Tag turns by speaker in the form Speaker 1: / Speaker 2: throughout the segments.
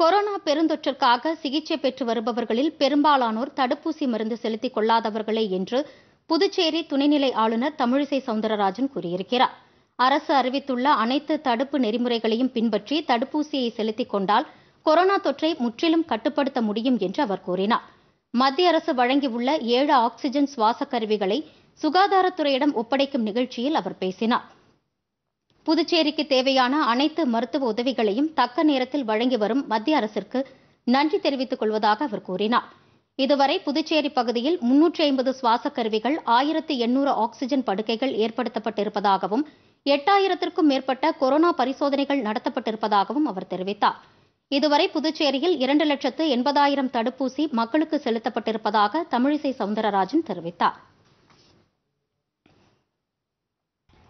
Speaker 1: Corona பெருந்தொற்றிற்காக சிகிச்சை பெற்று வருபவர்களில் பெரும்பாலானோர் தடுப்பூசி மருந்து செலுத்திக் கொள்ளாதவர்களே என்று புதுச்சேரி துணைநிலை ஆளுநர் தமிழிசை சவுந்தரராஜன் கூறியிருக்கிறார். அரசு அறிவித்துள்ள அனைத்து தடுப்பு நெறிமுறைகளையும் பின்பற்றி தடுப்பூசியை செலுத்திக் கொண்டால் கொரோனா தொற்றை முற்றிலும் கட்டுப்படுத்த முடியும் என்று அவர் கூறினார். மத்திய அரசு வழங்கியுள்ள ஏழு ஆக்ஸிஜன் சுவாச கருவிகளை சுகாதாரத்துறையிடம் ஒப்படைக்கும் நிகழ்ச்சியில் அவர் பேசினார். புதுச்சேரிக்கு தேவையான அனைத்து மருத்துவ உதவிகளையும் தக்க நேரத்தில் வழங்கி வரும் மத்திய அரசிற்கு நன்றி தெரிவித்துக் கொள்வதாக அவர் கூறினார். இதுவரை புதுச்சேரி பகுதியில் முன்னூற்றி ஐம்பது சுவாச கருவிகள் ஆயிரத்தி எண்ணூறு ஆக்ஸிஜன் படுக்கைகள் ஏற்படுத்தப்பட்டிருப்பதாகவும் எட்டாயிரத்திற்கும் மேற்பட்ட கொரோனா பரிசோதனைகள் நடத்தப்பட்டிருப்பதாகவும் அவர் தெரிவித்தார். இதுவரை புதுச்சேரியில் இரண்டு லட்சத்து எண்பதாயிரம் தடுப்பூசி மக்களுக்கு செலுத்தப்பட்டிருப்பதாக தமிழிசை சவுந்தரராஜன் தெரிவித்தார்.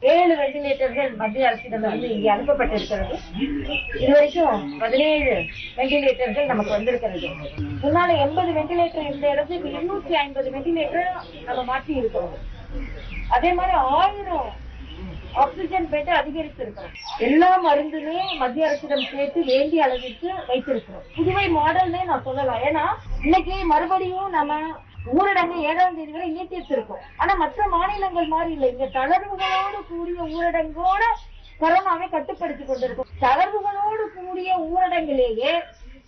Speaker 2: ஏழு வெண்டிலேட்டர்கள் மத்திய அரசிடமிருந்து இங்கே அனுப்பப்பட்டிருக்கிறது. இதுவரைக்கும் பதினேழு வெண்டிலேட்டர்கள் நமக்கு வந்திருக்கிறது. முன்னால எண்பது வெண்டிலேட்டர் இருந்த இடத்துக்கு இருநூற்றி ஐம்பது வெண்டிலேட்டர் நம்ம மாற்றி இருக்கிறோம். அதே மாதிரி ஆயிரம் ஆக்சிஜன் பெட் அதிகரித்திருக்கிறோம். எல்லா மருந்துமே மத்திய அரசிடம் சேர்த்து வேண்டிய அளவிற்கு வைத்திருக்கிறோம். புதுவை மாடல்னே நான் சொல்லலாம். ஏன்னா இன்னைக்கு மறுபடியும் நம்ம ஊரடங்கு ஏழாம் தேதி வரை நீட்டித்திருக்கும். ஆனா மற்ற மாநிலங்கள் மாதிரி இல்லை. இங்க தளர்வுகளோடு கூடிய ஊரடங்கோட கொரோனாவை கட்டுப்படுத்தி கொண்டிருக்கும். தளர்வுகளோடு கூடிய ஊரடங்கிலேயே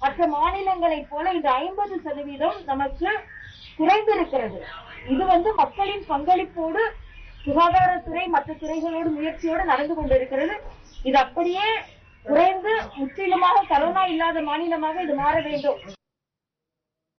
Speaker 2: மற்ற மாநிலங்களைப் போல இந்த ஐம்பது சதவீதம் நமக்கு குறைந்திருக்கிறது. இது வந்து மக்களின் பங்களிப்போடு சுகாதாரத்துறை மற்ற துறைகளோடு முயற்சியோடு நடந்து கொண்டிருக்கிறது. இது அப்படியே குறைந்து முற்றிலுமாக கரோனா இல்லாத மாநிலமாக இது மாற வேண்டும்.